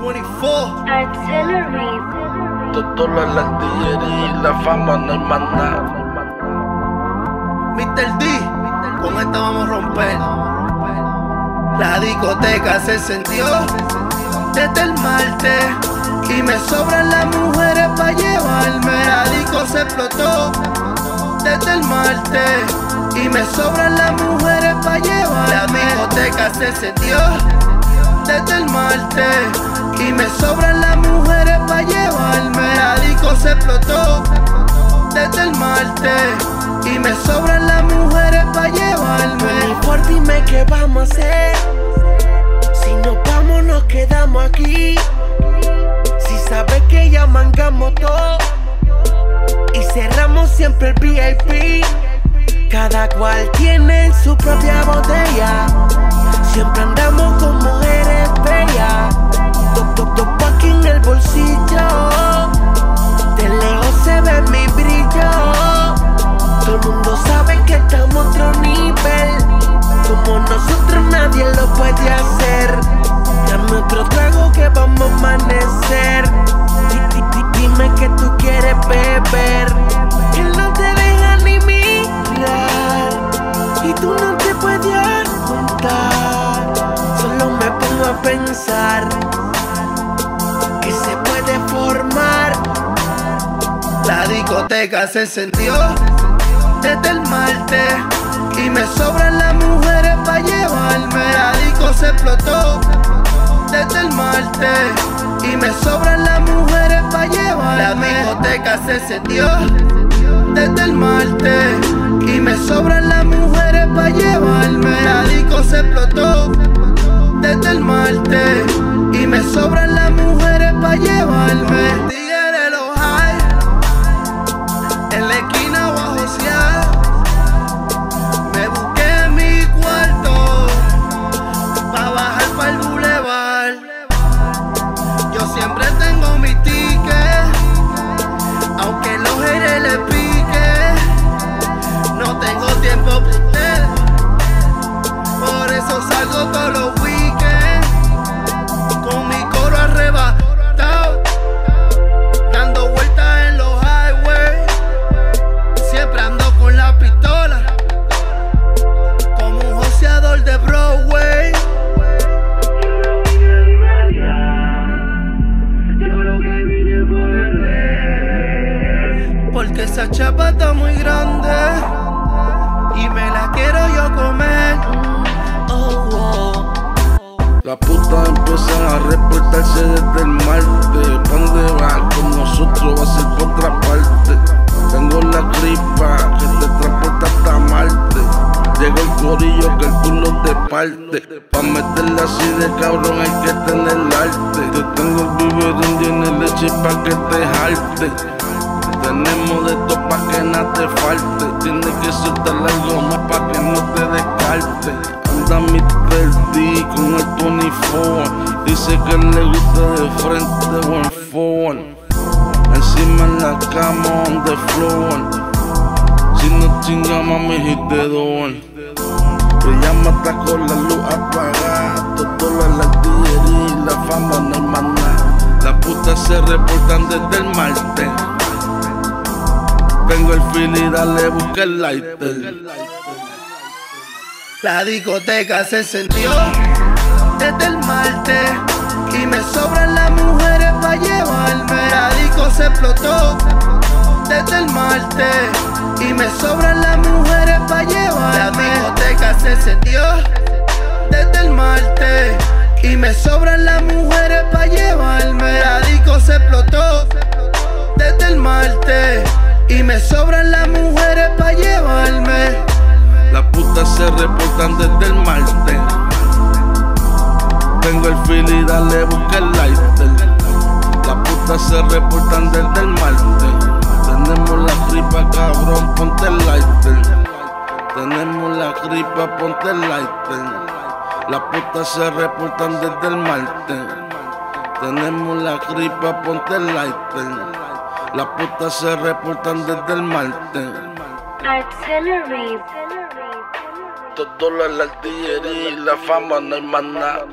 24. Artillery. La artillería y la fama no hay más nada. Mr. D, con esta vamos a romper. La discoteca se encendió desde el martes. Y me sobran las mujeres para llevarme. La disco se explotó desde el martes. Y me sobran las mujeres para llevarme. La discoteca se encendió me sobran las mujeres para llevarme. La disco se explotó desde el martes. Y me sobran las mujeres para llevarme. Por dime qué vamos a hacer. Si nos vamos, nos quedamos aquí. Si sabes que ya mangamos todo. Y cerramos siempre el VIP. Cada cual tiene su propia botella. A pensar que se puede formar. La discoteca se encendió desde el martes. Y me sobran las mujeres para llevarme. La disco se explotó desde el martes. Y me sobran las mujeres para llevarme. La discoteca se encendió desde el martes. Y me sobran las mujeres salgo todos los weekends Con mi coro arrebatado Dando vueltas en los highways Siempre ando con la pistola, como un joseador de Broadway. Porque esa chapa está muy grande y me la quiero yo comer. Las putas empiezan a reportarse desde el martes. ¿Pa' dónde va? Con nosotros va a ser por otra parte. Tengo la gripa que te transporta hasta Marte. Llegó el corillo que el culo te parte. Pa' meterla así de cabrón hay que tener arte. Te tengo el lleno de leche pa' que te jalte. Tenemos de todo pa' que nada te falte. Tienes que soltar algo más pa' que no te descarte. Anda Mr. D con el Tony Ford. Dice que le gusta de frente o en forward. Encima en la cama on the floor. Si no chinga mami hit the door. Ella mata con la luz apagada. Todo la artillería y la fama no hay más nada. Las putas se reportan desde el martes. Y dale busca el lighter. La discoteca se encendió desde el martes y me sobran las mujeres para llevarme. La disco se explotó desde el martes y me sobran las mujeres para llevarme. La discoteca se encendió desde el martes y me sobran las mujeres para llevarme. La disco se explotó desde el martes y me sobran las mujeres para llevarme. Las putas se reportan desde el martes. Tengo el feel y dale busca el lighter. Las putas se reportan desde el martes. Tenemos la gripa, cabrón, ponte el lighter. Tenemos la gripa, ponte el lighter. Las putas se reportan desde el martes. Tenemos la gripa, ponte el lighter. Las putas se reportan desde el martes. Artillery. Todo la artillería y la fama no hay más nada.